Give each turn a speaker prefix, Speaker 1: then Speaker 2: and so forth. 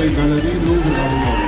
Speaker 1: Highway Galerii novo, la